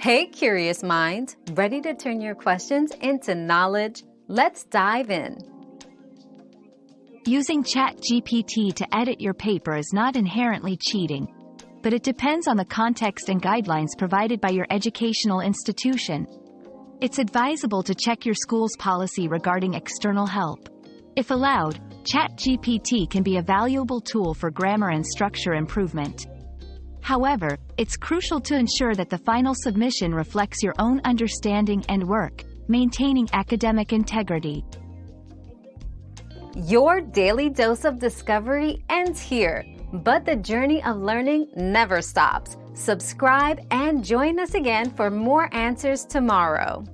Hey, curious minds, ready to turn your questions into knowledge? Let's dive in. Using ChatGPT to edit your paper is not inherently cheating, but it depends on the context and guidelines provided by your educational institution. It's advisable to check your school's policy regarding external help. If allowed, ChatGPT can be a valuable tool for grammar and structure improvement. However, it's crucial to ensure that the final submission reflects your own understanding and work, maintaining academic integrity. Your daily dose of discovery ends here, but the journey of learning never stops. Subscribe and join us again for more answers tomorrow.